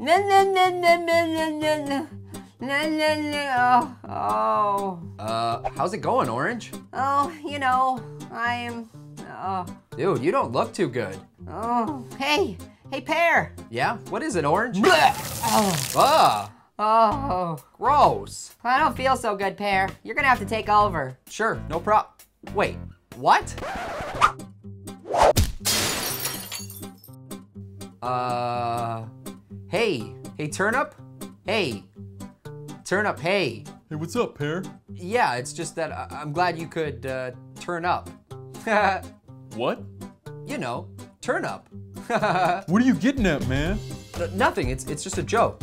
Na na na na na na na. Na na na. Oh, oh. Uh, how's it going, Orange? Oh, you know, I am. Oh, Dude, you don't look too good. oh. Hey, hey, Pear. Yeah? What is it, Orange? Ah, Oh, gross. I don't feel so good, Pear. You're gonna have to take over. Sure, no prob. Wait, what? Uh, hey, hey, Turnip? Hey, Turnip, hey. Hey, what's up, Pear? Yeah, it's just that I- I'm glad you could uh, turn up. What? you know, turn up. What are you getting at, man? N- Nothing, it's, it's just a joke.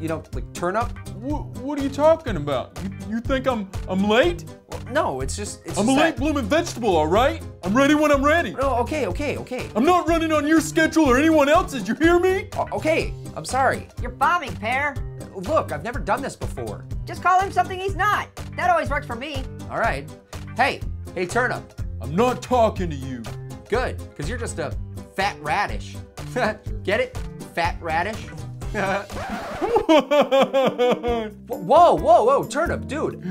You know, like turn up? Wh- what are you talking about? You, you think I'm I'm late? No, it's just, it's I'm a late that- blooming vegetable, all right? I'm ready when I'm ready. No, okay, okay, okay. I'm not running on your schedule or anyone else's. You hear me? O- Okay, I'm sorry. You're bombing, Pear. Look, I've never done this before. Just call him something he's not. That always works for me. All right. Hey, hey, Turnip. I'm not talking to you. Good, because you're just a fat radish. Get it? Fat radish? Whoa, whoa, whoa, Turnip, dude.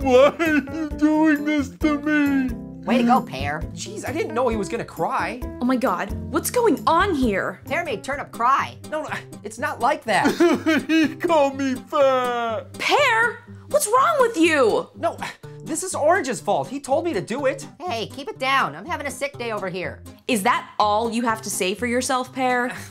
Why are you doing this to me? Way to go, Pear. Jeez, I didn't know he was gonna cry. Oh my god, what's going on here? Pear made Turnip cry. No, no, it's not like that. he called me fat. Pear, what's wrong with you? No, this is Orange's fault. He told me to do it. Hey, keep it down. I'm having a sick day over here. Is that all you have to say for yourself, Pear?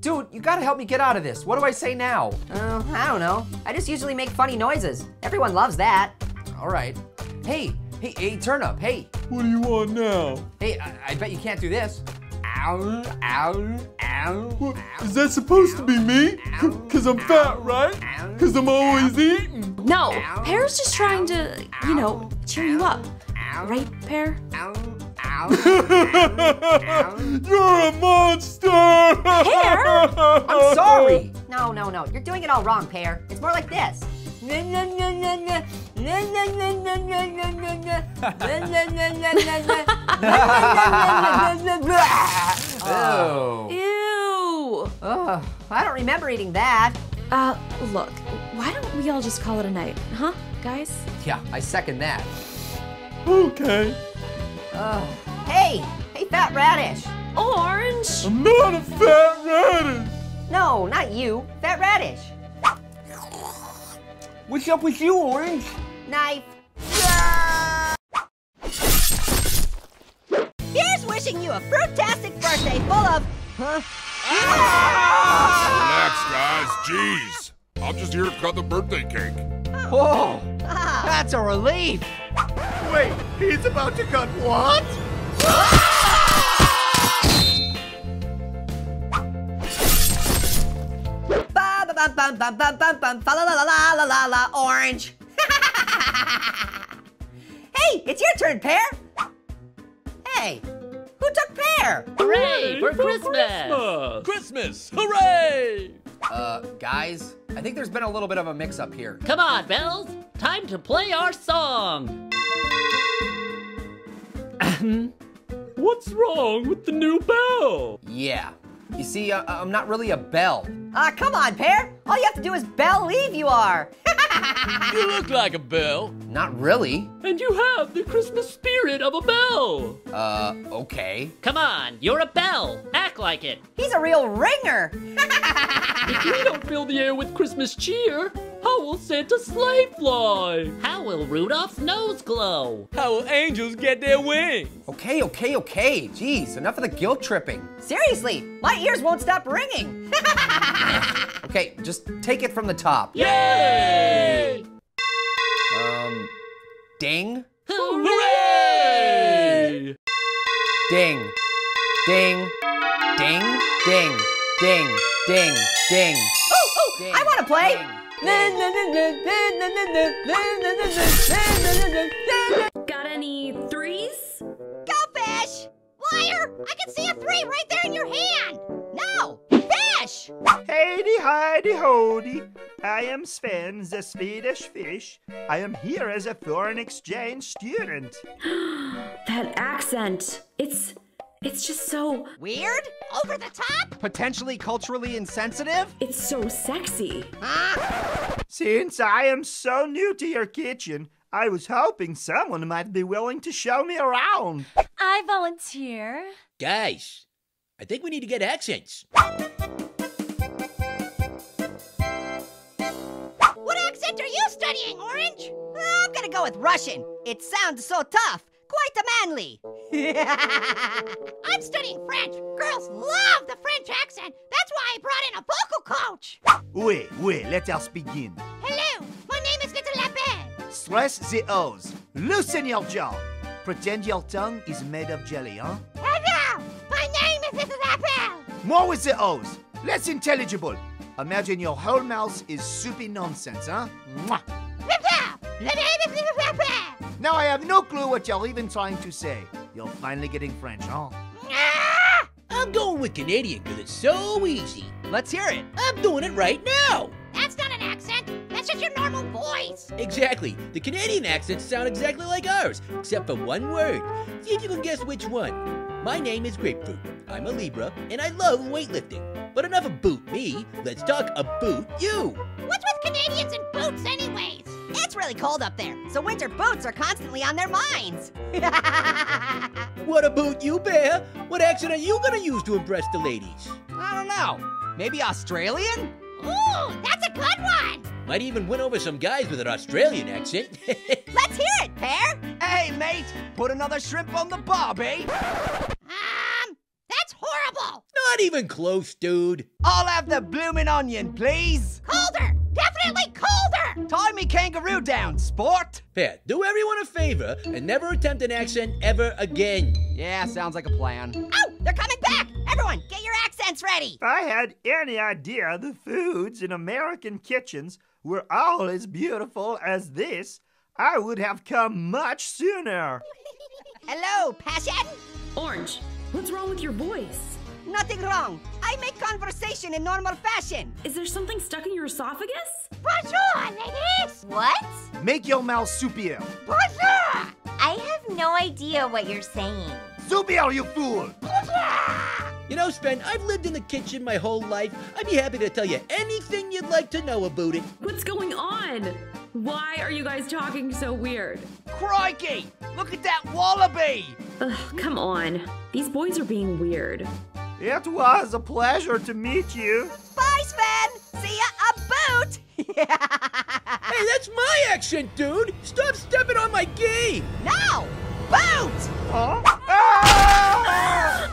Dude, you gotta help me get out of this. What do I say now? Uh, I don't know. I just usually make funny noises. Everyone loves that. All right. Hey, hey, hey, Turnip, hey. What do you want now? Hey, I, I bet you can't do this. Ow, ow, ow. What, is that supposed to be me? Cause I'm fat, right? Cause I'm always eating. No, Pear's just trying to, you know, cheer you up. Right, Pear? Ow, ow. You're a monster. Pear? I'm sorry. No, no, no. You're doing it all wrong, Pear. It's more like this. Oh. Ew. Ugh, I don't remember eating that. Uh, look, why don't we all just call it a night, huh, guys? Yeah, I second that. Okay. Ugh. Hey, hey, fat radish. Orange! I'm not a fat radish. No, not you. Fat radish. What's up with you, Orange? Knife. Here's wishing you a fruitastic birthday full of. Huh? Relax, guys. Jeez. I'm just here to cut the birthday cake. Whoa, Ah, that's a relief. Wait, he's about to cut what? ba ba bum bum bum bum bum bum fa la la la la la la la orange. hey, it's your turn, Pear. Hey, who took Pear? Hooray for Christmas! Christmas! Hooray! Uh, guys, I think there's been a little bit of a mix-up here. Come on, Bells. Time to play our song. What's wrong with the new bell? Yeah. You see, uh, I'm not really a bell. Ah, come on, Pear. All you have to do is bell leave you are. You look like a bell, Not really. and you have the Christmas spirit of a bell. Uh, okay. Come on, you're a bell. Act like it. He's a real ringer. If we don't fill the air with Christmas cheer, how will Santa's sleigh fly? How will Rudolph's nose glow? How will angels get their wings? Okay, okay, okay. Jeez, enough of the guilt tripping. Seriously, my ears won't stop ringing. Okay, just take it from the top. Yay! Um, ding, Hooray! ding, ding, ding, ding, ding, ding, ding. Oh, ooh, Ding, I want to play. ding. Got any threes? Go fish! Liar! I can see a three right there in your hand! No! Fish! Heidi, Heidi, Hody. I am Sven, the Swedish fish. I am here as a foreign exchange student. That accent. It's It's just so. Weird? Over the top? Potentially culturally insensitive? It's so sexy. Since I am so new to your kitchen, I was hoping someone might be willing to show me around. I volunteer. Guys, I think we need to get accents. What accent are you studying, Orange? Oh, I'm gonna go with Russian. It sounds so tough, quite the manly. I'm studying French. Girls love the French accent. That's why I brought in a vocal coach. Wait, wait, let us begin. Hello, my name is Little Lapin. Stress the O's. Loosen your jaw. Pretend your tongue is made of jelly, huh? Hello, my name is Little Lapin. More with the O's. Less intelligible. Imagine your whole mouth is soupy nonsense, huh? Mwah. Lapin, my name is Little Lapin. Now I have no clue what you're even trying to say. You're finally getting French, huh? Ah! I'm going with Canadian because it's so easy. Let's hear it. I'm doing it right now. That's not an accent. That's just your normal voice. Exactly. The Canadian accents sound exactly like ours, except for one word. See if you can guess which one. My name is Grapefruit. I'm a Libra, and I love weightlifting. But enough about me. Let's talk about you. What's with Canadians and boots, anyways? It's really cold up there, so winter boots are constantly on their minds. What about you, Pear? What accent are you gonna use to impress the ladies? I don't know. Maybe Australian? Ooh, that's a good one. Might even win over some guys with an Australian accent. Let's hear it, Pear. Hey, mate, put another shrimp on the bob, eh? Um, that's horrible. Not even close, dude. I'll have the bloomin' onion, please. Colder, definitely colder. Tie me kangaroo down, sport. Pear, do everyone a favor and never attempt an accent ever again. Yeah, sounds like a plan. Oh, they're coming back. Everyone, get your accents ready. If I had any idea the foods in American kitchens were all as beautiful as this, I would have come much sooner. Hello, Passion. Orange, what's wrong with your voice? Nothing wrong. I make conversation in normal fashion. Is there something stuck in your esophagus? Bonjour, ladies. What? Make your mouth soupier. Bonjour. I have no idea what you're saying. Soupier, you fool! You know, Sven, I've lived in the kitchen my whole life. I'd be happy to tell you anything you'd like to know about it. What's going on? Why are you guys talking so weird? Crikey! Look at that wallaby! Ugh, come on. These boys are being weird. It was a pleasure to meet you. Bye, Sven. See ya a boot. Hey, that's my accent, dude! Stop stepping on my game! no, boot. Huh? Ah!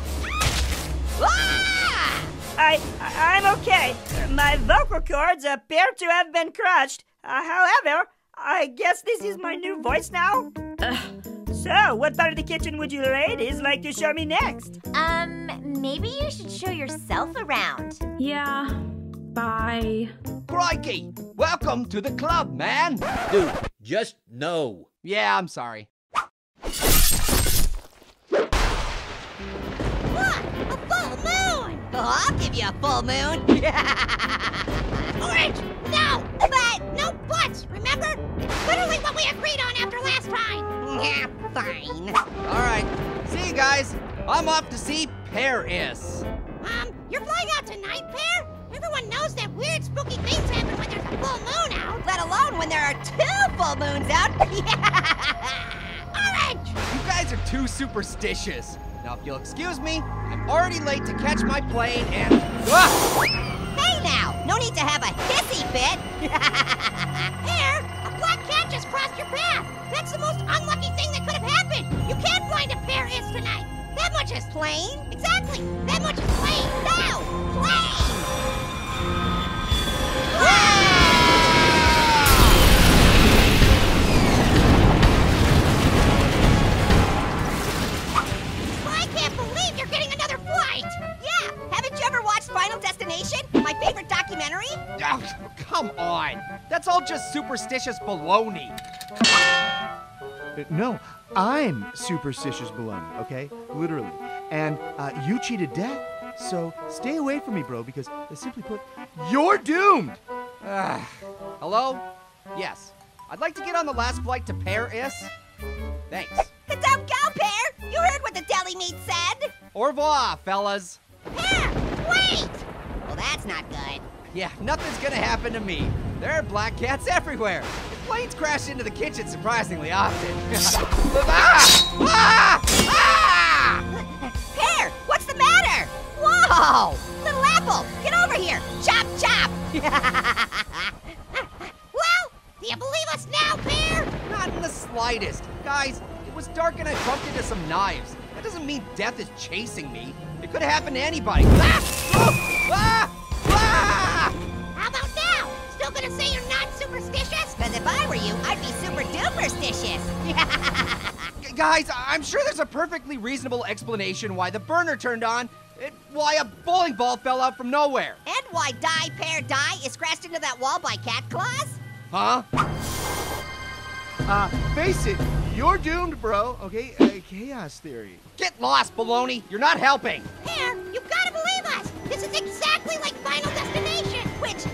Ah! I, I- I'm okay. My vocal cords appear to have been crushed. Uh, however, I guess this is my new voice now. So, what part of the kitchen would you ladies like to show me next? Um, maybe you should show yourself around. Yeah. Bye. Crikey! Welcome to the club, man! Dude, just no. Yeah, I'm sorry. What? A full moon. Oh, I'll give you a full moon. Orange, no. But no buts. Remember? It's literally what we agreed on after last time. Yeah, fine. Alright, see you guys. I'm off to see Paris. Um, you're flying out tonight, Pear? Everyone knows that weird, spooky things happen when there's a full moon out. Let alone when there are two full moons out. Orange! You guys are too superstitious. Now, if you'll excuse me, I'm already late to catch my plane and. Ah! hey now, no need to have a hissy fit. Pear, a black cat just crossed your path. That's the most unlucky A Pear is tonight. That much is Plain. Exactly. That much is plain. No, plain. I can't believe you're getting another flight. Yeah, haven't you ever watched Final Destination? My favorite documentary? Oh, come on. That's all just superstitious baloney. No, I'm superstitious baloney, okay? Literally. And uh, you cheated death, so stay away from me, bro, because simply put, you're doomed! Hello? Yes. I'd like to get on the last flight to Paris. Thanks. Don't go, Pear. You heard what the Jelly Meat said. Au revoir, fellas. Pear, wait! Well, that's not good. Yeah, nothing's gonna happen to me. There are black cats everywhere. Planes crash into the kitchen surprisingly often. ah! Ah! Ah! Pear, what's the matter? Whoa! Little Apple, get over here! Chop, chop! well, do you believe us now, Pear? Not in the slightest. Guys, it was dark and I bumped into some knives. That doesn't mean death is chasing me. It could have happened to anybody. Ah! Oh! Ah! If I were you, I'd be super duperstitious. Guys, I'm sure there's a perfectly reasonable explanation why the burner turned on, and why a bowling ball fell out from nowhere. and why Die Pear Die is scratched into that wall by cat claws? Huh? Uh, face it, you're doomed, bro. Okay, uh, chaos theory. Get lost, baloney. You're not helping. Pear, you've gotta believe us! This is exactly like Final Destination! Which,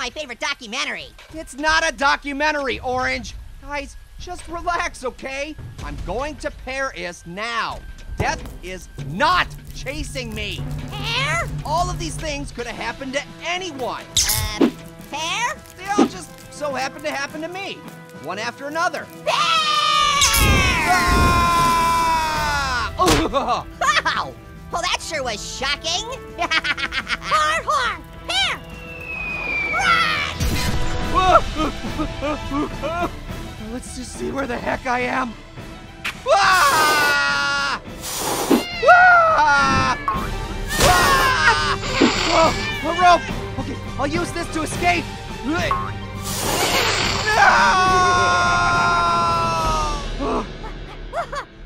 my favorite documentary. It's not a documentary, Orange. Guys, just relax, okay? I'm going to Paris now. Death is not chasing me. Pear? All of these things could have happened to anyone. Uh, Pear? They all just so happened to happen to me, one after another. Pear! Ah! Wow! Well, that sure was shocking. Har, har! Pear! Run! Let's just see where the heck I am. Ah! Ah! Ah! Oh, a rope! Okay, I'll use this to escape. No!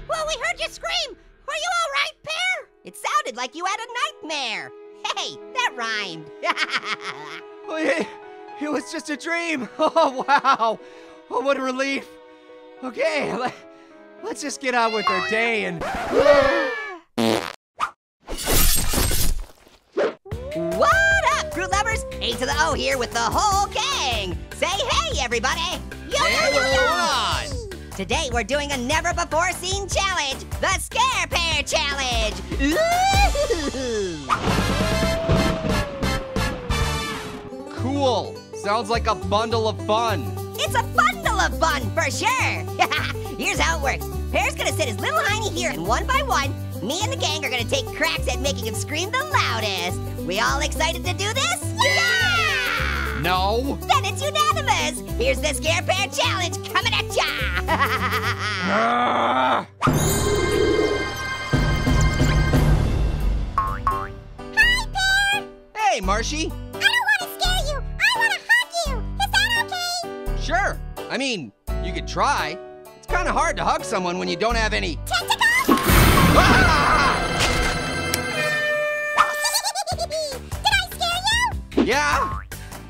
well, we heard you scream. Are you all right, Pear? It sounded like you had a nightmare. Hey, that rhymed. Oh, it, it was just a dream. Oh, wow. Oh, what a relief. Okay, let, let's just get on with our day and. what up, fruit lovers? A to the O here with the whole gang. Say hey, everybody. Yo, yo, Hey, yo, what's yo. going on? Today we're doing a never before seen challenge, the Scare Pear Challenge. Ooh. Cool. Sounds like a bundle of fun. It's a bundle of fun for sure. Here's how it works. Pear's gonna sit his little hiney here, and one by one, me and the gang are gonna take cracks at making him scream the loudest. We all excited to do this? Yeah! No. Then it's unanimous. Here's the Scare Pear Challenge coming at ya. Ah! Hi, Pear. Hey, Marshy. Sure. I mean, you could try. It's kind of hard to hug someone when you don't have any. Tentacles? Ah! Did I scare you? Yeah,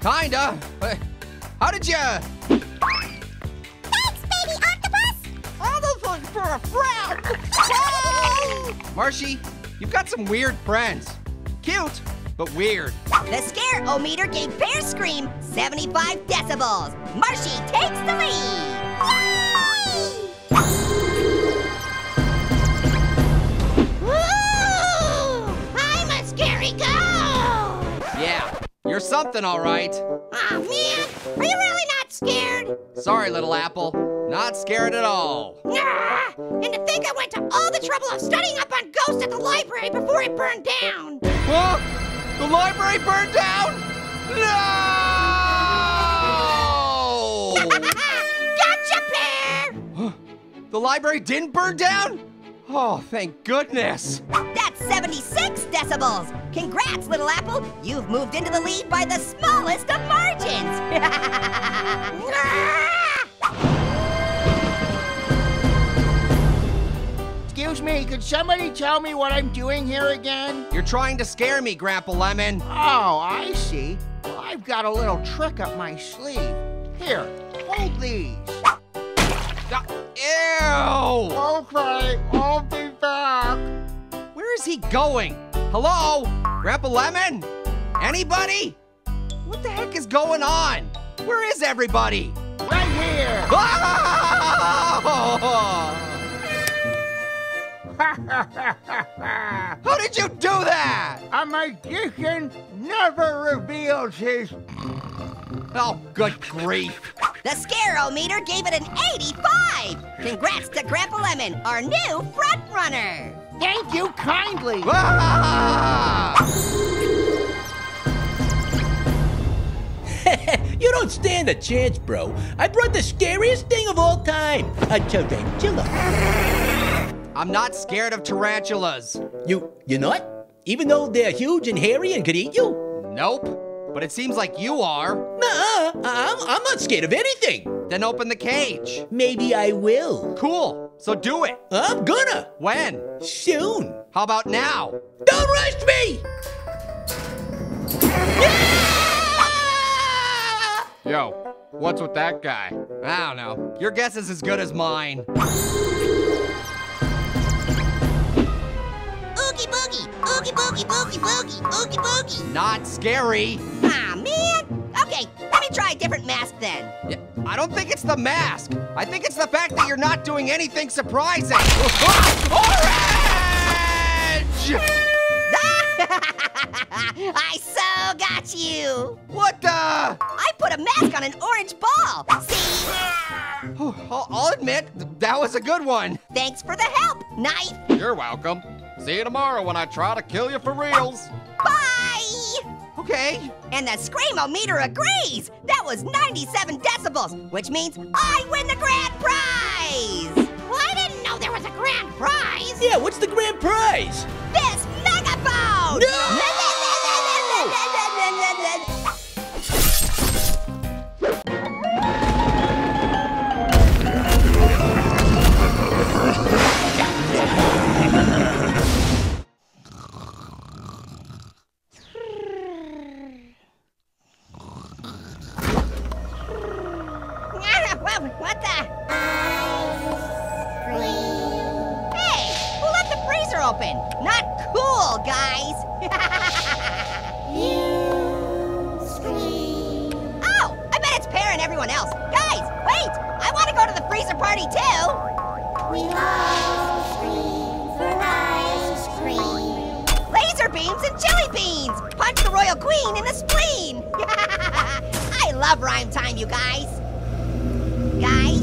kinda. But how did you? Thanks, baby octopus. All the fun for a friend. Marshy, you've got some weird friends. Cute, but weird. The scare o-meter gave Pear Scream 75 decibels. Marshy takes the lead. Woo! I'm a scary. Yeah, you're something, all right. Aw, man. Are you really not scared? Sorry, little apple. Not scared at all. Nah. And to think I went to all the trouble of studying up on ghosts at the library before it burned down. Huh? The library burned down? No! The library didn't burn down? Oh, thank goodness. That's 76 decibels. Congrats, Little Apple. You've moved into the lead by the smallest of margins. Excuse me, could somebody tell me what I'm doing here again? You're trying to scare me, Grandpa Lemon. Oh, I see. Well, I've got a little trick up my sleeve. Here, hold these. Ah, Ew! Okay, I'll be back. Where is he going? Hello? Grandpa Lemon? Anybody? What the heck is going on? Where is everybody? Right here. Ah! How did you do that? A magician never reveals his. Oh, good grief. The Scare-O-Meter gave it an 85! Congrats to Grandpa Lemon, our new front runner! Thank you kindly. Ah! you don't stand a chance, bro. I brought the scariest thing of all time, a tarantula. I'm not scared of tarantulas. You, you're not? Even though they're huge and hairy and could eat you? Nope. But it seems like you are. Nuh-uh, I'm, I'm not scared of anything. Then open the cage. Maybe I will. Cool. So do it. I'm gonna. When? Soon. How about now? Don't rush me! Yo, what's with that guy? I don't know. Your guess is as good as mine. Oogie boogie, oogie boogie boogie boogie, oogie boogie. Not scary. Ah, man. Okay, let me try a different mask then. Yeah, I don't think it's the mask. I think it's the fact that you're not doing anything surprising. Orange! I so got you. What the? I put a mask on an orange ball. See? I'll, I'll admit, that was a good one. Thanks for the help, Knife. You're welcome. See you tomorrow when I try to kill you for reals. Bye. Okay. And the Screamometer agrees. That was 97 decibels, which means I win the grand prize. Well, I didn't know there was a grand prize. Yeah, what's the grand prize? This megaphone. what Hey, who left the freezer open? Not cool, guys. Oh, I bet it's Pear and everyone else. Guys, wait! I want to go to the freezer party too. We love scream for ice cream. Laser beams and chili beans. Punch the royal queen in the spleen. I love rhyme time, you guys. Guys,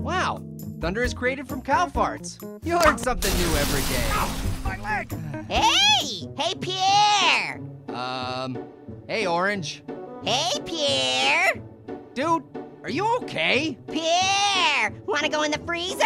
Wow. Thunder is created from cow farts. You learn something new every day. Hey, hey, Pierre. Um, hey, Orange. Hey, Pierre. Dude, are you okay? Pierre, want to go in the freezer?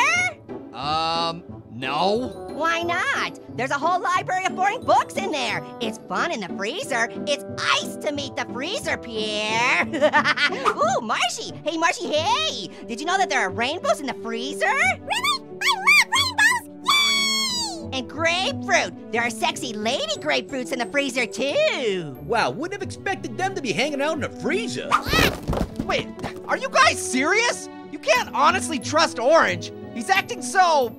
Um, no. Why not? There's a whole library of boring books in there. It's fun in the freezer. It's ice to meet the freezer, Pierre. Ooh, Marshy. Hey, Marshy, hey. Did you know that there are rainbows in the freezer? Really? I love rainbows! Yay! And grapefruit. There are sexy lady grapefruits in the freezer, too. Wow, wouldn't have expected them to be hanging out in the freezer. Ah! Wait, are you guys serious? You can't honestly trust Orange. He's acting so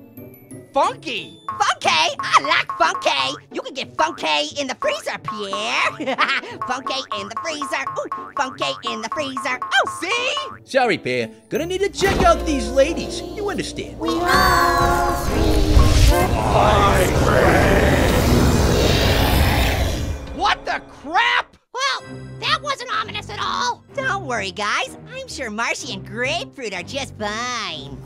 funky. Funky? I like funky. You can get funky in the freezer, Pierre. funky in the freezer. Ooh, funky in the freezer. Oh, See? Sorry, Pierre. Gonna need to check out these ladies. You understand? We love scream for What the crap? Well, that wasn't ominous at all. don't worry, guys. I'm sure Marshy and Grapefruit are just fine.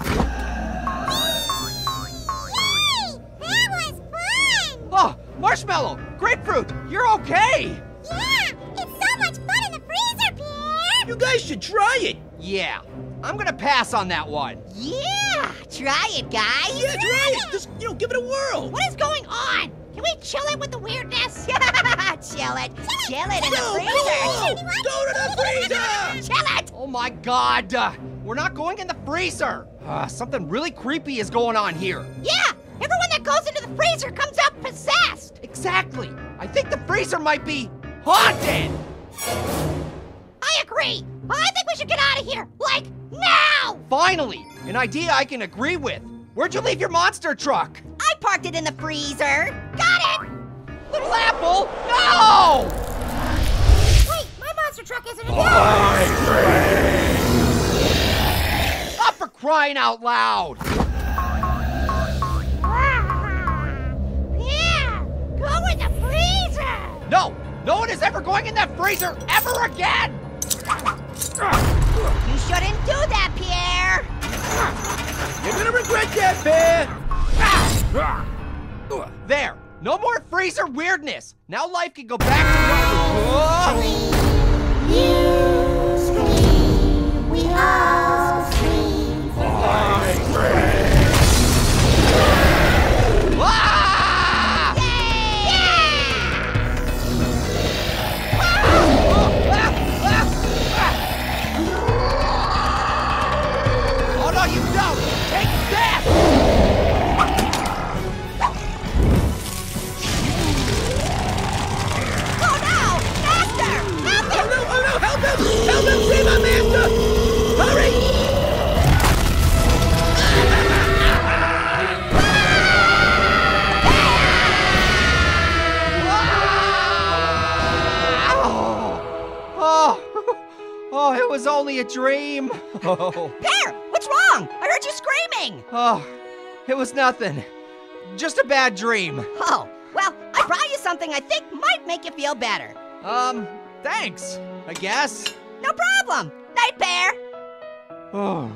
Oh, Marshmallow, Grapefruit, you're okay. Yeah! It's so much fun in the freezer, Pierre! You guys should try it. Yeah, I'm gonna pass on that one. Yeah, try it, guys. Yeah, try it. Just, you know, give it a whirl. What is going on? Can we chill it with the weirdness? chill it. Chill it in the freezer. go, go to the freezer. Chill it. Oh my god, uh, we're not going in the freezer. Uh, something really creepy is going on here. Yeah! Everyone goes into the freezer comes out possessed! Exactly. I think the freezer might be haunted. I agree! I think we should get out of here, like now! Finally, an idea I can agree with. Where'd you leave your monster truck? I parked it in the freezer. Got it! Little Apple, no! Wait, my monster truck isn't in Up for crying out loud! No, no one is ever going in that freezer ever again! You shouldn't do that, Pierre! You're gonna regret that, Pear! There, no more freezer weirdness. Now life can go back to normal. You scream, we all scream. Oh, Pear, what's wrong? I heard you screaming! oh, it was nothing. Just a bad dream. Oh, well, I brought you something I think might make you feel better. Um, thanks, I guess. No problem. Night, Pear. Oh.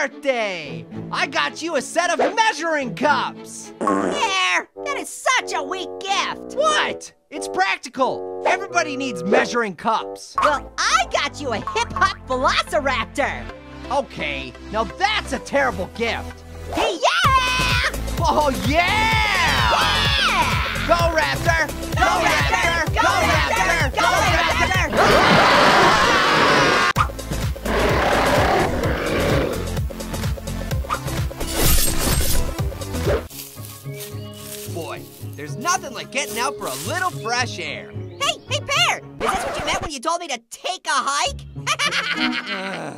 Birthday! I got you a set of measuring cups! There! that is such a weak gift. What? It's practical. Everybody needs measuring cups. Well, I got you a hip hop velociraptor. Okay, now that's a terrible gift. Hey, yeah! Oh, yeah! Yeah! Go, Raptor! Go, Raptor! Go, Raptor! Go, there's nothing like getting out for a little fresh air. Hey, hey, Pear! Is this what you meant when you told me to take a hike?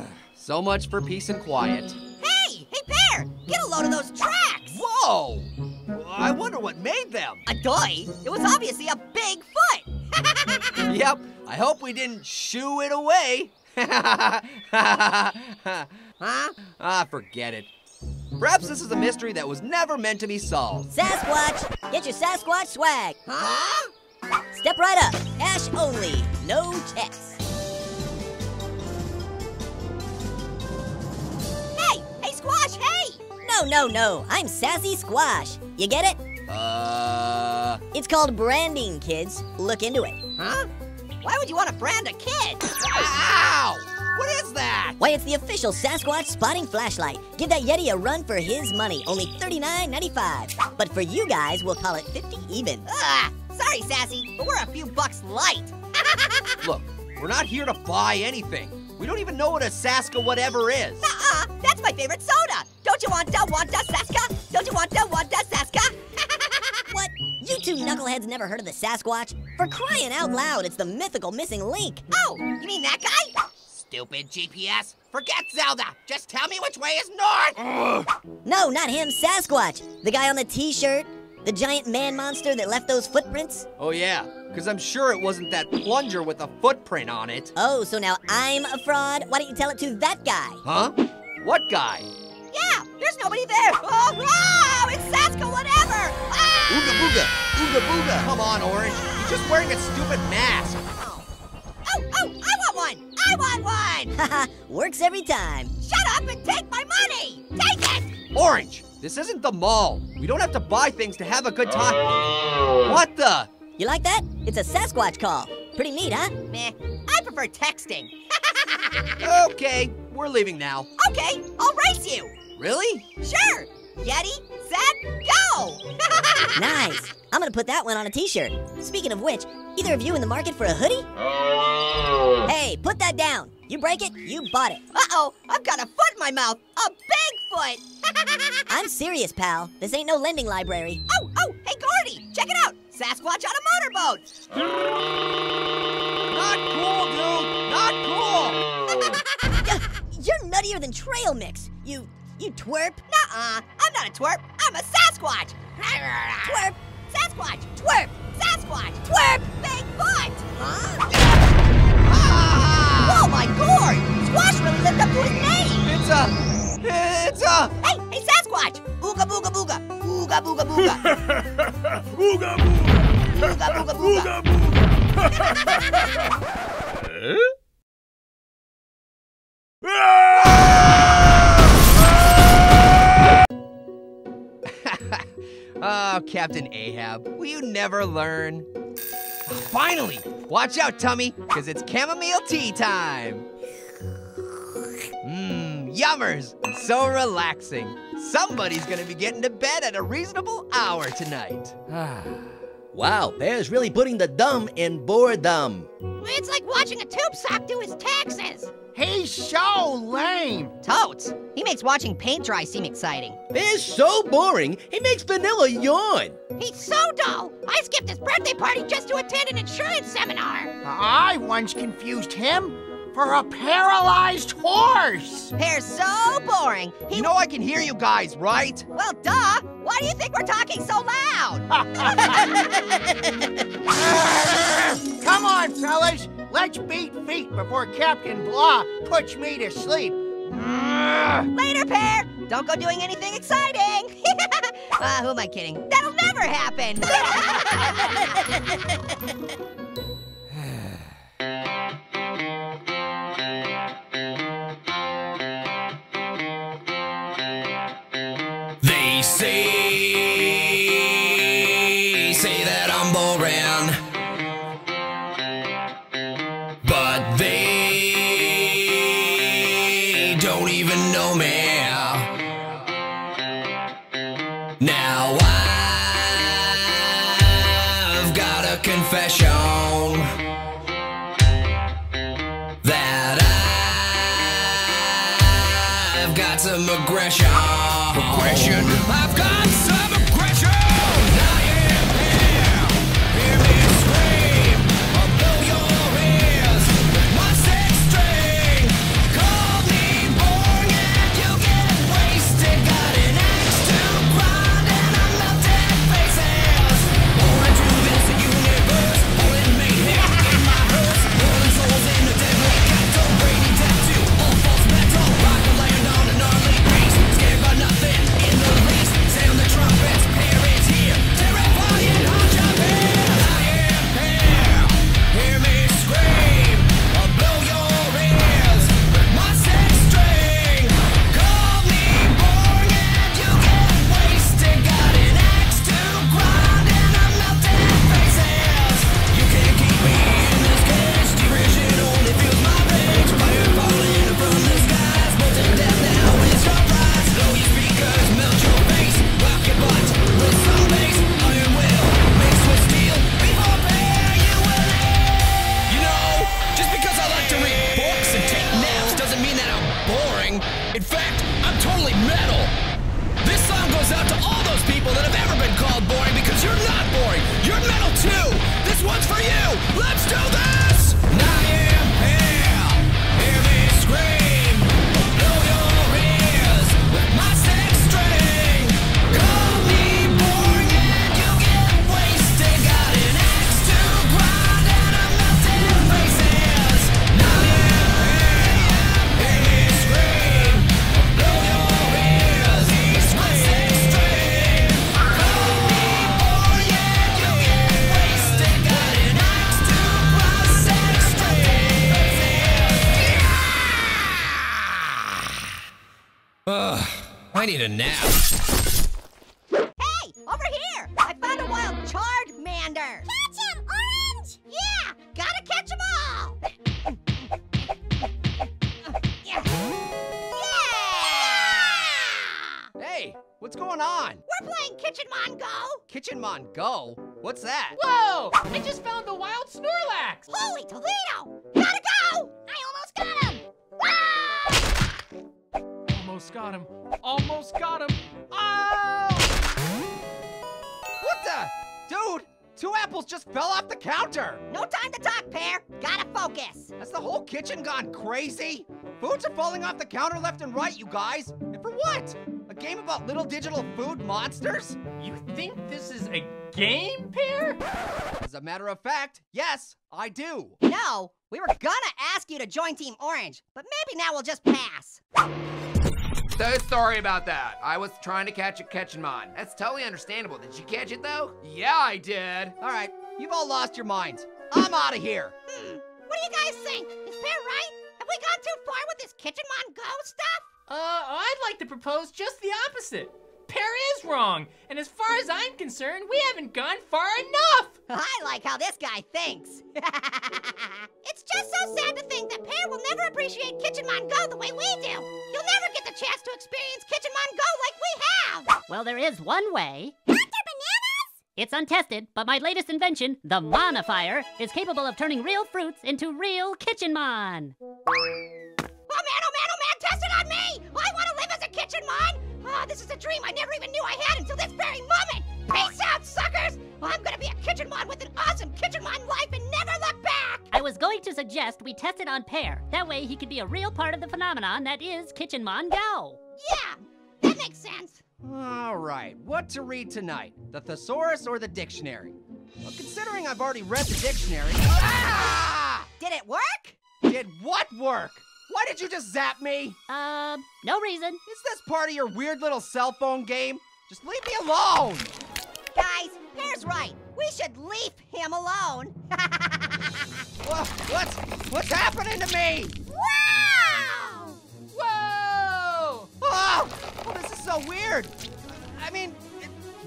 So much for peace and quiet. hey, hey, Pear! Get a load of those tracks! Whoa! I wonder what made them. A toy? It was obviously a big foot! Yep, I hope we didn't shoo it away. Huh? ah, forget it. Perhaps this is a mystery that was never meant to be solved. Sasquatch, get your Sasquatch swag. Huh? Step right up. Cash only. No checks. Hey, hey, Squash, hey! No, no, no. I'm Sassy Squash. You get it? Uh. It's called branding, kids. Look into it. Huh? Why would you want to brand a kid? Ow! What is that? Why, it's the official Sasquatch spotting flashlight. Give that Yeti a run for his money. Only $39.95. But for you guys, we'll call it 50 even. Ah, sorry, Sassy, but we're a few bucks light. Look, we're not here to buy anything. We don't even know what a Saska whatever is. Uh-uh, that's my favorite soda. Don't you want to want to Saska? Don't you want to want to Saska? What? You two knuckleheads never heard of the Sasquatch? For crying out loud, it's the mythical missing link. Oh, you mean that guy? Stupid GPS. Forget Zelda. Just tell me which way is north. No, not him, Sasquatch. The guy on the t-shirt. The giant man monster that left those footprints. Oh yeah, because I'm sure it wasn't that plunger with a footprint on it. Oh, so now I'm a fraud? Why don't you tell it to that guy? Huh? What guy? Yeah, there's nobody there. Oh, oh it's Saska whatever. Ah! Ooga booga. Ooga booga. Come on, Orange. You're just wearing a stupid mask. I want one. Haha, works every time. Shut up and take my money. Take it. Orange, this isn't the mall. We don't have to buy things to have a good time. What the? You like that? It's a Sasquatch call. Pretty neat, huh? Meh, I prefer texting. Okay, we're leaving now. okay, I'll race you. Really? Sure. Yeti, set, go. Nice. I'm gonna put that one on a t-shirt. Speaking of which, either of you in the market for a hoodie? Hey, put that down. You break it, you bought it. Uh-oh, I've got a foot in my mouth. A big foot. I'm serious, pal. This ain't no lending library. Oh, oh, hey, Gordy, check it out. Sasquatch on a motorboat. Not cool, dude. Not cool. You're nuttier than trail mix. You, you twerp. Nuh-uh. I'm not a twerp. I'm a Sasquatch. Twerp. Sasquatch. Twerp. Sasquatch. Twerp. Bigfoot. Huh? Ah! Oh my gourd! Squash really lived up to his name! It's a. It's a. Hey, hey, Sasquatch! Ooga booga booga! Ooga booga booga! Ooga booga. Ooga booga booga! Ooga booga. Oh, Captain Ahab, will you never learn? Finally! Watch out, Tummy, because it's chamomile tea time! Mmm, yummers! So relaxing. Somebody's gonna be getting to bed at a reasonable hour tonight. Wow, Pear's really putting the dumb in boredom. It's like watching a tube sock do his taxes! He's so lame. Totes! He makes watching paint dry seem exciting. Pear's so boring, he makes Vanilla yawn. He's so dull! I skipped his birthday party just to attend an insurance seminar! I once confused him for a paralyzed horse. Pear's so boring! He You know I can hear you guys, right? Well, duh! Why do you think we're talking so loud? Come on, fellas. Let's beat feet before Captain Blah puts me to sleep. Later, Pear! Don't go doing anything exciting! uh, who am I kidding? That'll never happen! a nap. hey, over here! I found a wild Charmander! Catch him, Orange! Yeah, gotta catch them all! yeah. Hey, what's going on? We're playing Kitchen Mon Go! Kitchen Mon Go? What's that? Whoa! I just found the wild Snorlax! Holy Toledo! Gotta go! Got him! Almost got him. almost got him. Oh! What the? Dude, two apples just fell off the counter. No time to talk, Pear. Gotta focus. Has the whole kitchen gone crazy? Foods are falling off the counter left and right, you guys. And for what? A game about little digital food monsters? You think this is a game, Pear? As a matter of fact, yes, I do. No, we were gonna ask you to join Team Orange, but maybe now we'll just pass. So sorry about that. I was trying to catch a Kitchenmon. That's totally understandable. Did you catch it though? Yeah, I did. All right, you've all lost your minds. I'm out of here. Hmm, what do you guys think? Is Pear right? Have we gone too far with this Kitchenmon Go stuff? Uh, I'd like to propose just the opposite. Pear is wrong, and as far as I'm concerned, we haven't gone far enough. I like how this guy thinks. it's just so sad to think that Pear will never appreciate Kitchenmon Go the way we do. You'll never get the chance to experience Kitchenmon Go like we have. Well, there is one way. Dr. Bananas? It's untested, but my latest invention, the Monifier, is capable of turning real fruits into real Kitchenmon. Oh man, oh man, oh man, test it on me! I want to live as a Kitchenmon! Oh, this is a dream I never even knew I had until this very moment! Peace out, suckers! I'm gonna be a Kitchenmon with an awesome Kitchenmon life and never look back! I was going to suggest we test it on Pear. That way he could be a real part of the phenomenon that is Kitchenmon Go. Yeah, that makes sense. All right, what to read tonight? The thesaurus or the dictionary? Well, considering I've already read the dictionary. Ah! Did it work? Did what work? Why did you just zap me? Um, no reason. Is this part of your weird little cell phone game? Just leave me alone! Guys, Pear's right. We should leave him alone. Wha- What's what's happening to me? wow! Whoa! Oh, well, this is so weird. I mean,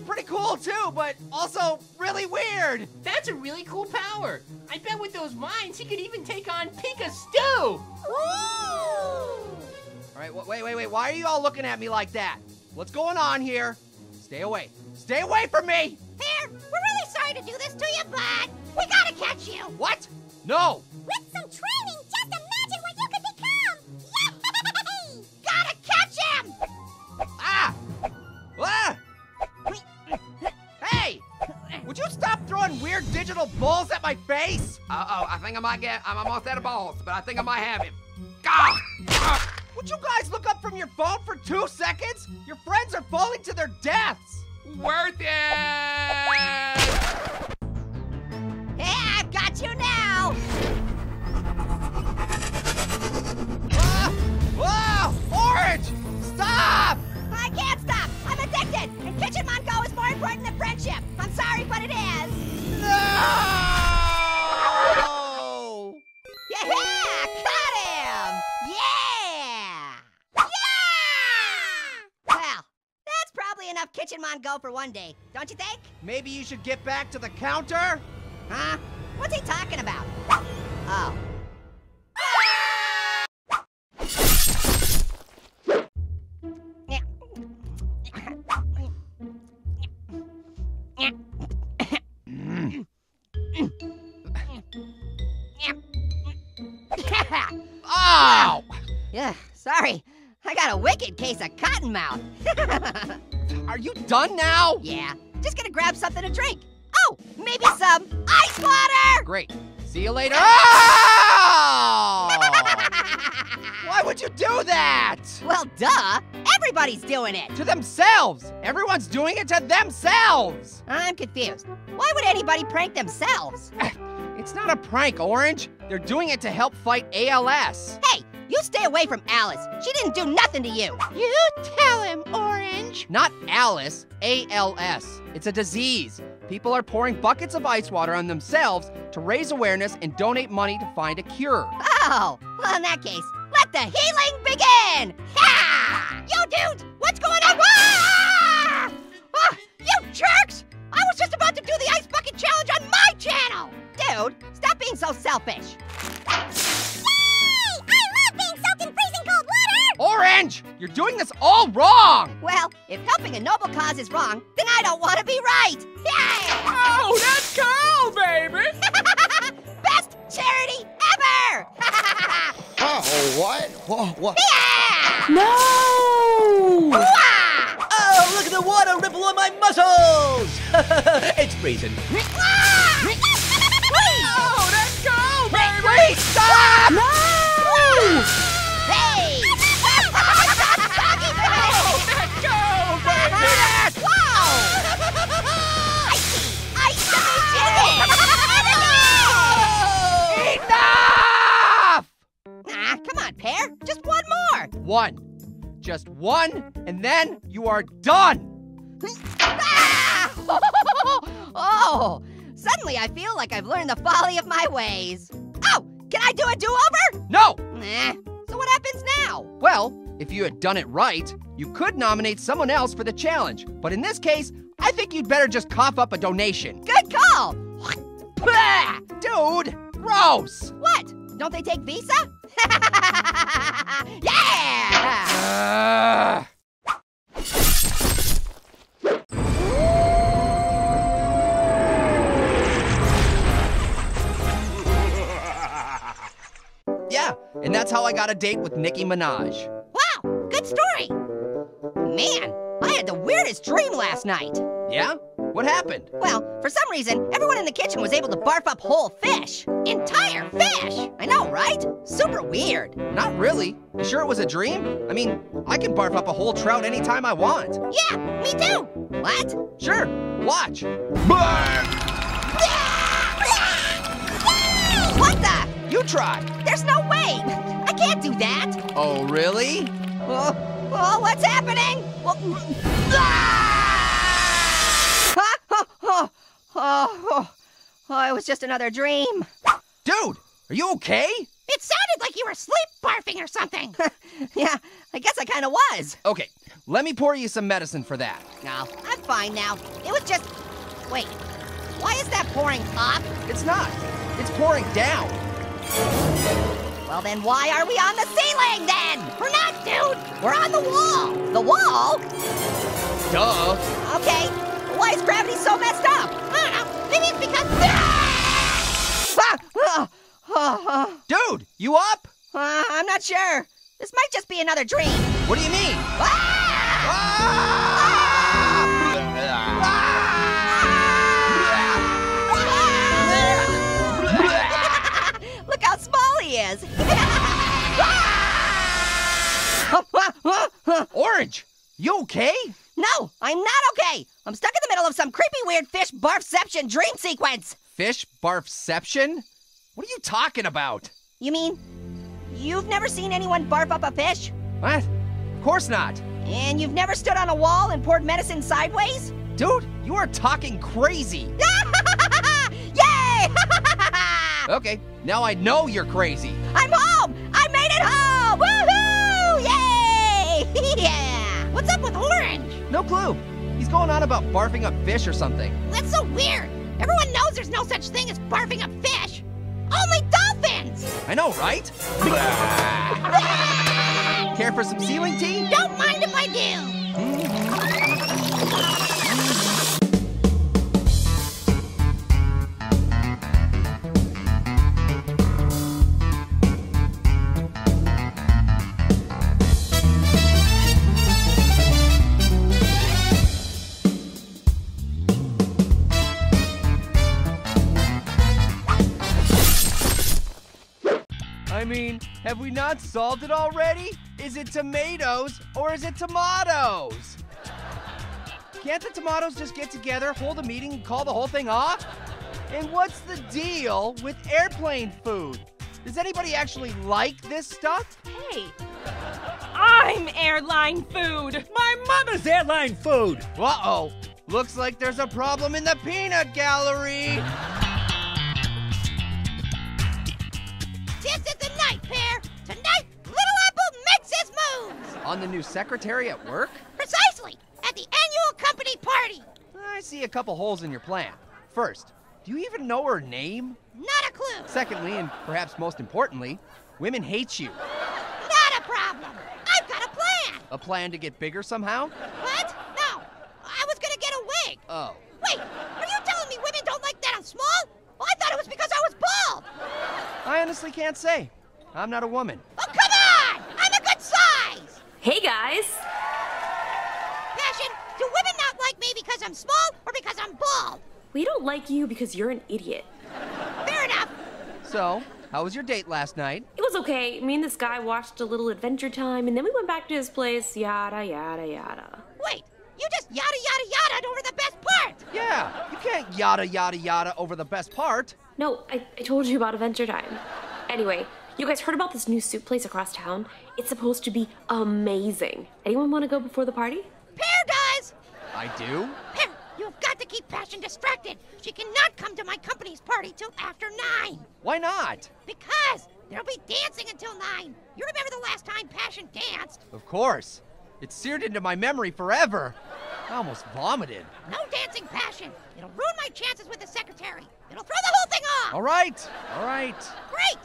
pretty cool too, but also really weird. That's a really cool power. I bet with those mines, he could even take on Pika Stew. All right, wait, wait, wait. Why are you all looking at me like that? What's going on here? Stay away. Stay away from me! Pear, we're really sorry to do this to you, but we gotta catch you. What? No! With some training, throwing weird digital balls at my face? Uh-oh, I think I might get, I'm almost out of balls, but I think I might have him. Gah! Ah! Would you guys look up from your phone for two seconds? Your friends are falling to their deaths! Worth it! Yeah, I've got you now! Ah! Ah! Go for one day, don't you think? Maybe you should get back to the counter? Huh? What's he talking about? Oh. Ow! Yeah, sorry. I got a wicked case of cottonmouth. Are you done now? Yeah, just gonna grab something to drink. Oh, maybe some ice water! Great. See you later. Ow! Ah! Why would you do that? Well, duh. Everybody's doing it. To themselves. Everyone's doing it to themselves. I'm confused. Why would anybody prank themselves? It's not a prank, Orange. They're doing it to help fight ALS. Hey, you stay away from Alice. She didn't do nothing to you. You tell him, Orange. Not Alice, ALS. It's a disease. People are pouring buckets of ice water on themselves to raise awareness and donate money to find a cure. Oh, well, in that case, let the healing begin! Ha! Yo, dudes, what's going on? Ah! Ah, you jerks! I was just about to do the ice bucket challenge on my channel! Dude, stop being so selfish. You're doing this all wrong. Well, if helping a noble cause is wrong, then I don't want to be right. Yay! Oh, that's cool, baby! Best charity ever! Oh, what? Whoa, what? Yeah! No! Oh, look at the water ripple on my muscles! it's freezing. Oh, let's go, baby! Wait, stop! No! One. Just one, and then you are done! oh, suddenly I feel like I've learned the folly of my ways. Oh, can I do a do-over? No! So what happens now? Well, if you had done it right, you could nominate someone else for the challenge. But in this case, I think you'd better just cough up a donation. Good call. Dude, gross! What? Don't they take Visa? yeah! Uh, yeah, and that's how I got a date with Nicki Minaj. Wow, good story. Man, I had the weirdest dream last night. Yeah? What happened? Well, for some reason, everyone in the kitchen was able to barf up whole fish. Entire fish! I know, right? Super weird. Not really. You sure it was a dream? I mean, I can barf up a whole trout anytime I want. Yeah, me too. What? Sure, watch. What the? You try. There's no way. I can't do that. Oh, really? Oh, oh what's happening? Well, ah! Oh, oh, oh, it was just another dream. Dude, are you okay? It sounded like you were sleep barfing or something. yeah, I guess I kind of was. Okay, let me pour you some medicine for that. No, I'm fine now. It was just. Wait, why is that pouring up? It's not. It's pouring down. Well, then why are we on the ceiling then? We're not, dude. We're on the wall. The wall? Duh. Okay. Why is gravity so messed up? I. Maybe it's because. Ah! Ah! Ah! Ah! Dude, you up? Uh, I'm not sure. This might just be another dream. What do you mean? Look how small he is. Orange, you okay? No, I'm not okay. I'm stuck in the middle of some creepy, weird fish barfception dream sequence. Fish barfception? What are you talking about? You mean you've never seen anyone barf up a fish? What? Of course not. And you've never stood on a wall and poured medicine sideways? Dude, you are talking crazy. Yay! Okay, now I know you're crazy. I'm home! I made it home! No clue. He's going on about barfing up fish or something. That's so weird. Everyone knows there's no such thing as barfing up fish. Only dolphins! I know, right? Care for some ceiling tea? Don't mind if I do. Have we not solved it already? Is it tomatoes or is it tomatoes? Can't the tomatoes just get together, hold a meeting, and call the whole thing off? And what's the deal with airplane food? Does anybody actually like this stuff? Hey, I'm airline food. My mama's airline food. Uh oh. Looks like there's a problem in the peanut gallery. Tonight, Little Apple makes his moves. On the new secretary at work? Precisely. At the annual company party. I see a couple holes in your plan. First, do you even know her name? Not a clue. Secondly, and perhaps most importantly, women hate you. Not a problem. I've got a plan. A plan to get bigger somehow? What? No. I was gonna get a wig. Oh. Wait, are you telling me women don't like that I'm small? Well, I thought it was because I was bald. I honestly can't say. I'm not a woman. Oh, come on! I'm a good size! Hey guys! Passion, do women not like me because I'm small or because I'm bald? We don't like you because you're an idiot. Fair enough. So, how was your date last night? It was okay. Me and this guy watched a little Adventure Time, and then we went back to his place, yada, yada, yada. Wait, you just yada yada yada over the best part. Yeah, you can't yada yada yada over the best part. No, I, I told you about Adventure Time. Anyway, you guys heard about this new soup place across town? It's supposed to be amazing. Anyone want to go before the party? Pear does. I do? Pear, you have got to keep Passion distracted. She cannot come to my company's party till after nine. Why not? Because there'll be dancing until nine. You remember the last time Passion danced? Of course. It's seared into my memory forever. I almost vomited. No dancing Passion. It'll ruin my chances with the secretary. It'll throw the whole thing off. All right, all right. Great.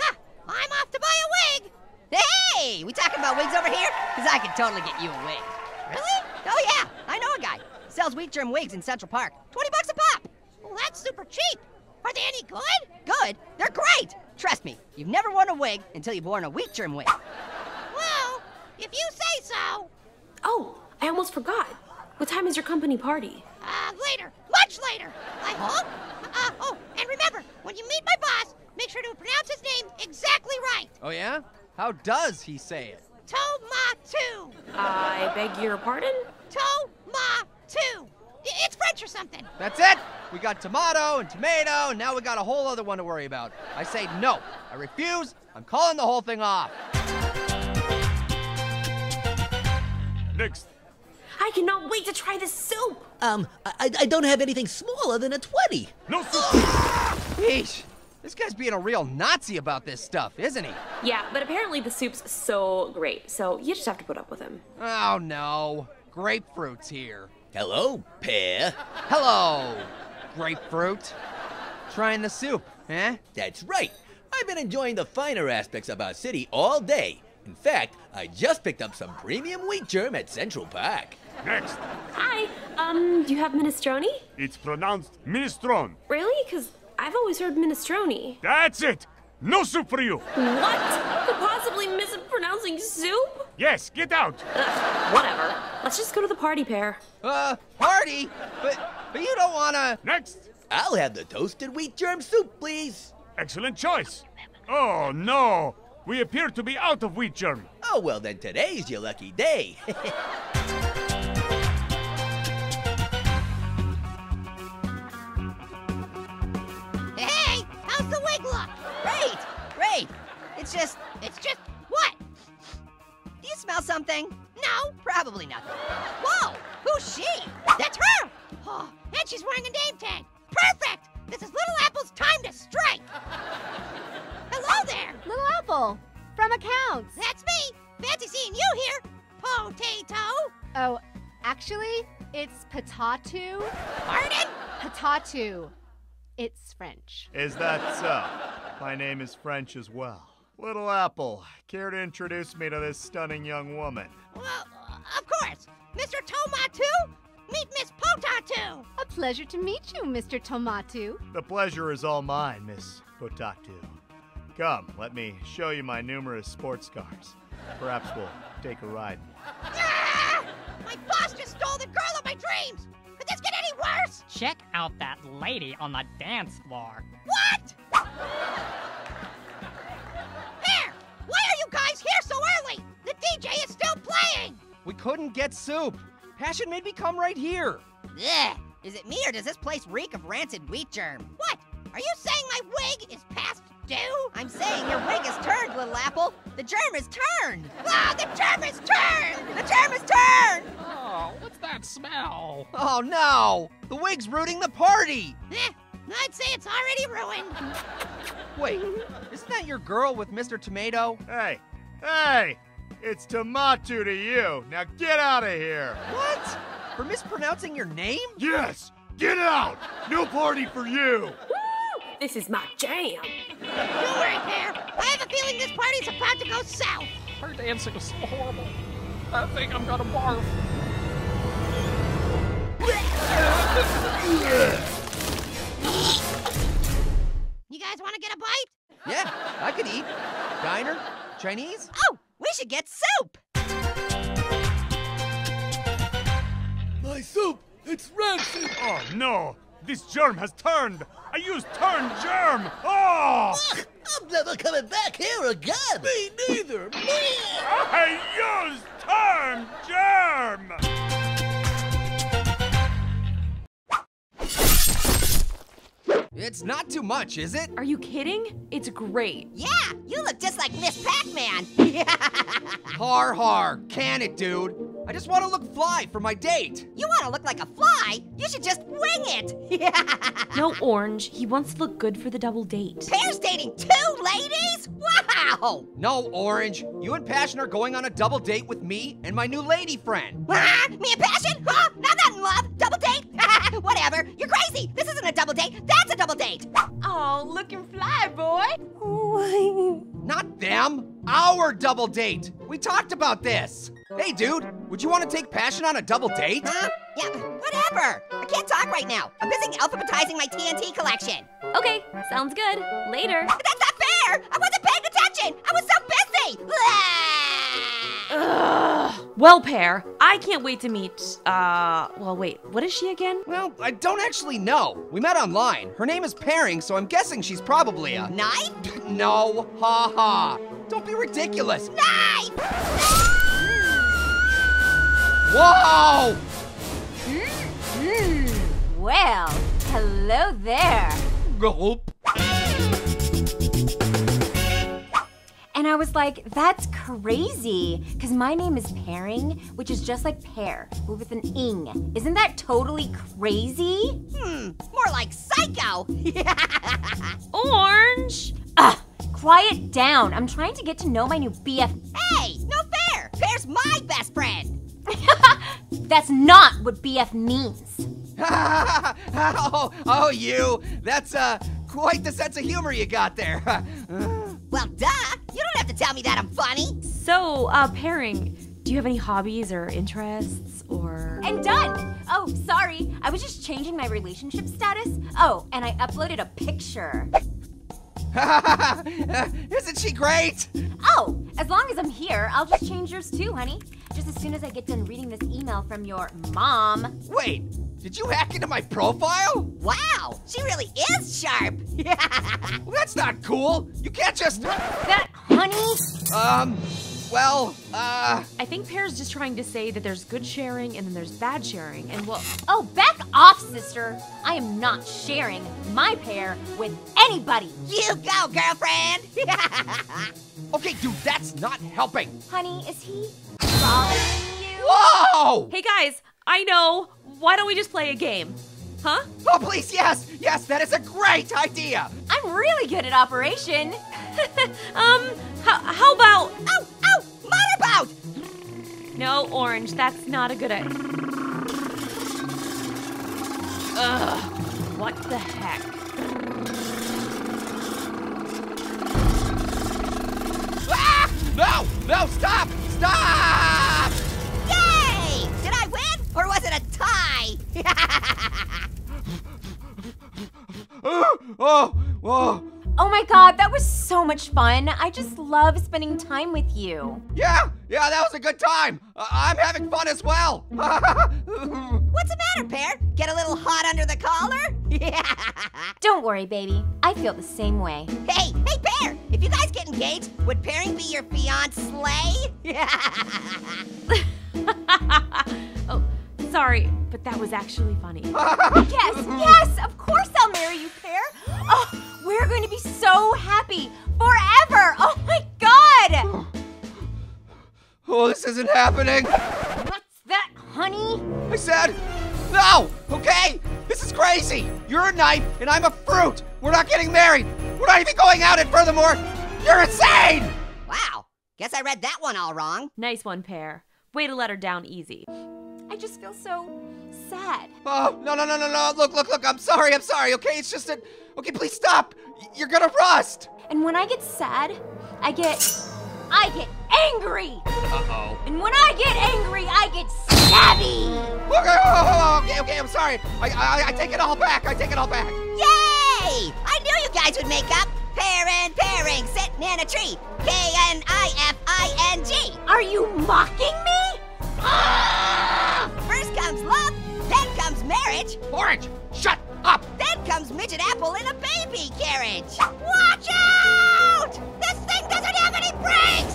Ah, I'm off to buy a wig. Hey, we talking about wigs over here? Because I could totally get you a wig. Really? Oh, yeah, I know a guy. Sells wheat germ wigs in Central Park. 20 bucks a pop. Well, that's super cheap. Are they any good? Good? They're great. Trust me, you've never worn a wig until you've worn a wheat germ wig. Well, if you say so. Oh, I almost forgot. What time is your company party? Uh, later. Much later. I hope. Uh, oh, and remember, when you meet my boss, make sure to pronounce his name exactly right. Oh, yeah? How does he say it? Tomatu. I beg your pardon? Tomatu. It's French or something. That's it! We got tomato and tomato, and now we got a whole other one to worry about. I say no. I refuse. I'm calling the whole thing off. Next. I cannot wait to try this soup. Um, I, I don't have anything smaller than a 20. No Yeesh. This guy's being a real Nazi about this stuff, isn't he? Yeah, but apparently the soup's so great, so you just have to put up with him. Oh, no. Grapefruit's here. Hello, pear. Hello, grapefruit. Trying the soup, eh? That's right. I've been enjoying the finer aspects of our city all day. In fact, I just picked up some premium wheat germ at Central Park. Next. Hi, um, do you have minestrone? It's pronounced minestrone. Really? Because I've always heard minestrone. That's it. No soup for you. What? Could possibly mispronouncing soup? Yes, get out. Ugh, whatever. Let's just go to the party Pear. Uh, party? But, but you don't wanna. Next. I'll have the toasted wheat germ soup, please. Excellent choice. Oh, no. We appear to be out of wheat germ. Oh, well, then today's your lucky day. look? Great, great. It's just, It's just what? do you smell something? No. Probably nothing. Whoa, who's she? That's her. Oh, and she's wearing a name tag. Perfect. This is Little Apple's time to strike. Hello there. Little Apple, from accounts. That's me. Fancy seeing you here. Potato. Oh, actually, it's Patatu. Pardon? Patatu. It's French. Is that so? My name is French as well. Little Apple, care to introduce me to this stunning young woman? Well, of course. Mr. Tomatu, meet Miss Potatu. A pleasure to meet you, Mr. Tomatu. The pleasure is all mine, Miss Potatu. Come, let me show you my numerous sports cars. Perhaps we'll take a ride. Ah! My boss just stole the girl of my dreams. Worse? Check out that lady on the dance floor. What? There! Why are you guys here so early? The DJ is still playing. We couldn't get soup. Passion made me come right here. Ugh. Is it me or does this place reek of rancid wheat germ? What? Are you saying my wig is past due? I'm saying your wig is turned, little apple. The germ is turned. Ah, the germ is turned! The germ is turned! Oh, what's that smell? Oh no! The wig's ruining the party! Eh, I'd say it's already ruined. Wait, isn't that your girl with Mr. Tomato? Hey, hey! It's Tomatu to you. Now get out of here. What? For mispronouncing your name? Yes, get out. No party for you. This is my jam. Don't worry, Pear. I have a feeling this party's about to go south. Her dancing is so horrible. I think I'm gonna barf. You guys want to get a bite? Yeah, I could eat. Diner? Chinese? Oh, we should get soup! My soup! It's rancid! Oh, no! This germ has turned! I used turned germ! Oh! Ugh, I'm never coming back here again! Me neither! I used turned germ! It's not too much, is it? Are you kidding? It's great. Yeah, you look just like Miss Pac-Man. Har har, can it, dude? I just want to look fly for my date. you want to look like a fly? You should just wing it. No, Orange. He wants to look good for the double date. Pear's dating two ladies? Wow! No, Orange. You and Passion are going on a double date with me and my new lady friend. Ah, me and Passion? Huh? Not that in love. Double date? Whatever. You're crazy. This isn't a double date. That's a double date. Oh, looking fly, boy. Not them. Our double date. We talked about this. Hey, dude, would you want to take Passion on a double date? Huh? Yeah, whatever. I can't talk right now. I'm busy alphabetizing my TNT collection. Okay, sounds good. Later. But that's not fair. I wasn't paying attention. I was so busy. Ugh. Well, Pear, I can't wait to meet, uh, well, wait, what is she again? Well, I don't actually know. We met online. Her name is Pairing, so I'm guessing she's probably a. Knife? no, ha ha. Don't be ridiculous. Knife! Whoa! Hmm. Well, hello there. Gulp. And I was like, that's crazy. Because my name is Pairing, which is just like pear, but with an ing. Isn't that totally crazy? Hmm, more like psycho. Orange! Ugh, quiet down. I'm trying to get to know my new BF. hey, no fair. Pear's my best friend. That's not what BF means. oh, oh, you. That's, uh, quite the sense of humor you got there. Well, duh. You don't have to tell me that I'm funny. So, uh, Pairing, do you have any hobbies or interests or. And done! Oh, sorry. I was just changing my relationship status. Oh, and I uploaded a picture. Isn't she great? Oh, as long as I'm here, I'll just change yours too, honey. Just as soon as I get done reading this email from your mom. Wait, did you hack into my profile? Wow, she really is sharp. Well, that's not cool. You can't just. That honey? Um, well, uh. I think Pear's just trying to say that there's good sharing and then there's bad sharing, and well. Oh, back off, sister. I am not sharing my pair with anybody. You go, girlfriend. Okay, dude, that's not helping. Honey, is he bothering you? Whoa! Hey guys, I know. Why don't we just play a game? Huh? Oh, please, yes, yes, that is a great idea. I'm really good at operation. um, how, how about. Oh, oh, motorboat! No, Orange, that's not a good idea. Ugh, what the heck? Ah! No, no, stop, stop! Yay! Did I win? Or was it a tie? oh. Oh my god, that was so much fun. I just love spending time with you. Yeah, yeah, that was a good time. Uh, I'm having fun as well. What's the matter, Pear? Get a little hot under the collar? Yeah. Don't worry, baby. I feel the same way. Hey, hey, Pear! If you guys get engaged, would Pairing be your fiance? oh, sorry, but that was actually funny. yes, yes, of course I'll marry you, Pear. Oh, we're going to be so happy forever. Oh my god! oh, this isn't happening. What's that, honey? I said, no, okay? This is crazy. You're a knife and I'm a fruit. We're not getting married. We're not even going out, and furthermore, you're insane! wow, guess I read that one all wrong. Nice one, Pear. Way to let her down easy. I just feel so sad. Oh, no, no, no, no, no. Look, look, look. I'm sorry. I'm sorry, okay? It's just that. Okay, please stop. You're gonna rust. And when I get sad, I get. I get angry! Uh oh. And when I get angry, I get stabby! Okay, oh, oh, oh, okay, okay. I'm sorry. I, I, I take it all back. I take it all back. Yay! I knew you guys would make up. Pairing, pairing, sitting in a tree. K N I F I N G. Are you mocking me? First comes love, then comes marriage. Orange, shut up! Then comes Midget Apple in a baby carriage. Watch out! This thing doesn't have any brakes!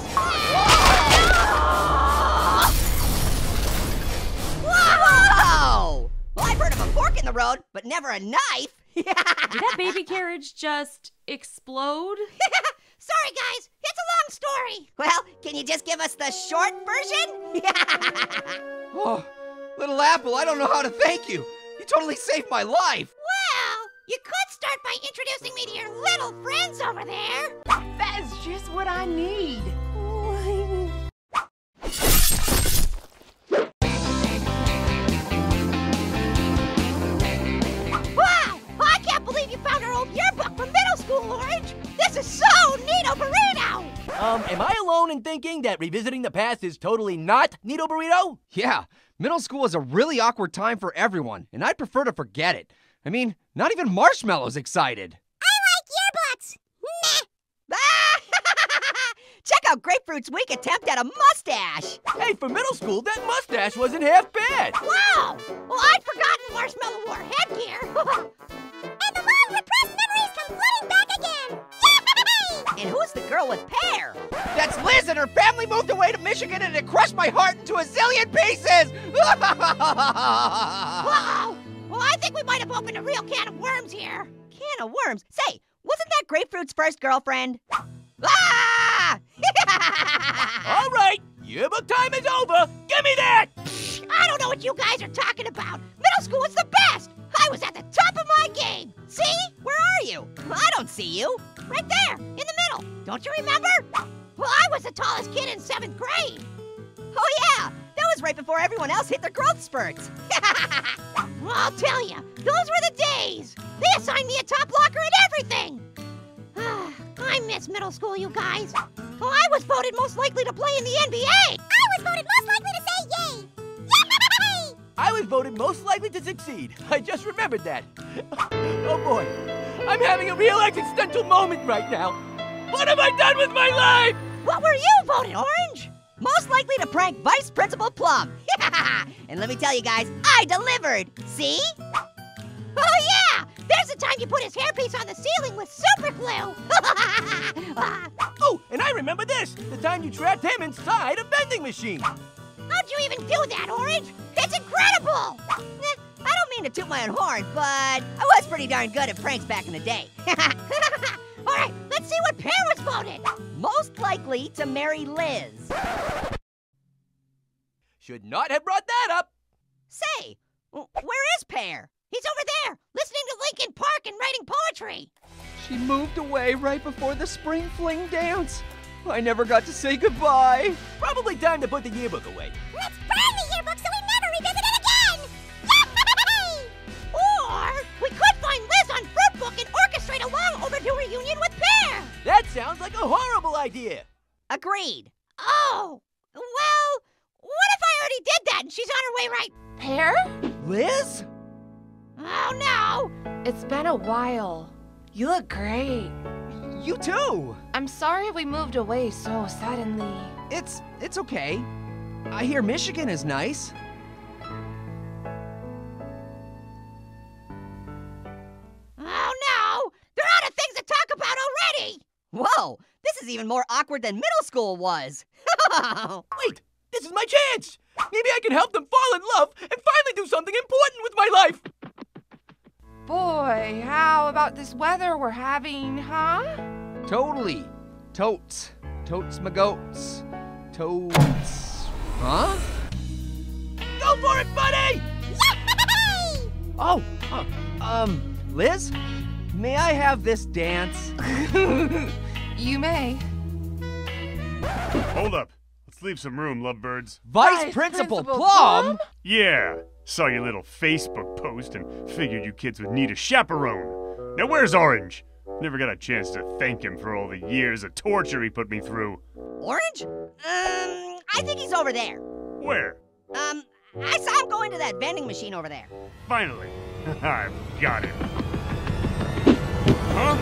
Whoa! Well, I've heard of a fork in the road, but never a knife. Did that baby carriage just explode? Sorry, guys. It's a long story. Well, can you just give us the short version? Oh, little Apple, I don't know how to thank you. You totally saved my life. Well, you could start by introducing me to your little friends over there. That is just what I need. Found our old yearbook from middle school, Orange. This is so neato burrito. Um, am I alone in thinking that revisiting the past is totally not Nito Burrito? Yeah, middle school is a really awkward time for everyone, and I'd prefer to forget it. I mean, not even Marshmallow's excited. I like yearbooks. Check out Grapefruit's weak attempt at a mustache. Hey, for middle school, that mustache wasn't half bad. Wow! Well, I'd forgotten Marshmallow wore headgear. and repressed memories come flooding back again. And who's the girl with pear? That's Liz, and her family moved away to Michigan, and it crushed my heart into a zillion pieces. Wow! Well, I think we might have opened a real can of worms here. Can of worms. Say, wasn't that Grapefruit's first girlfriend? Ah! All right, yearbook time is over. Give me that. I don't know what you guys are talking about. Middle school was the best. I was at the top of my game. See? Where are you? I don't see you. Right there, in the middle. Don't you remember? Well, I was the tallest kid in seventh grade. Oh, yeah. That was right before everyone else hit their growth spurts. Well, I'll tell you, those were the days. They assigned me a top locker and everything. I miss middle school, you guys. Well, I was voted most likely to play in the NBA. I was voted most likely to! I was voted most likely to succeed. I just remembered that. Oh boy, I'm having a real existential moment right now. What have I done with my life? What were you voted, Orange? Most likely to prank Vice Principal Plum. and let me tell you guys, I delivered. See? Oh, yeah! There's the time you put his hairpiece on the ceiling with super glue. Oh, and I remember this the time you trapped him inside a vending machine. How'd you even do that, Orange? It's incredible! Eh, I don't mean to toot my own horn, but I was pretty darn good at pranks back in the day. All right, let's see what Pear was voted. Most likely to marry Liz. Should not have brought that up. Say, where is Pear? He's over there, listening to Linkin Park and writing poetry. She moved away right before the spring fling dance. I never got to say goodbye. Probably time to put the yearbook away. Let's burn the yearbook so we never revisit it again! Yay! Or we could find Liz on Fruit Book and orchestrate a long overdue reunion with Pear. That sounds like a horrible idea. Agreed. Oh, well, what if I already did that and she's on her way right? Pear? Liz? Oh no! It's been a while. You look great. You too. I'm sorry we moved away so suddenly. It's it's okay. I hear Michigan is nice. Oh no! They're out of things to talk about already! Whoa, this is even more awkward than middle school was. Wait, this is my chance. Maybe I can help them fall in love and finally do something important with my life. Boy, how about this weather we're having, huh? Totally. Totes. Totes my goats. Totes. Huh? Go for it, buddy! Oh, uh, um, Liz? May I have this dance? You may. Hold up. Let's leave some room, lovebirds. Vice, Vice Principal, Principal Plum? Plum? Yeah. Saw your little Facebook post and figured you kids would need a chaperone. Now where's Orange? Never got a chance to thank him for all the years of torture he put me through. Orange? Um, I think he's over there. Where? Um, I saw him go into that vending machine over there. Finally. I've got him. Huh?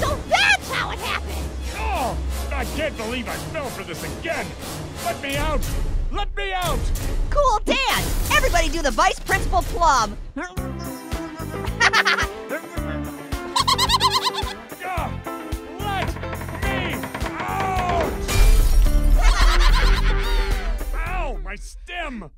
So that's how it happened! Oh, I can't believe I fell for this again. Let me out. Let me out! Cool dance! Everybody do the Vice Principal Plum! my stem!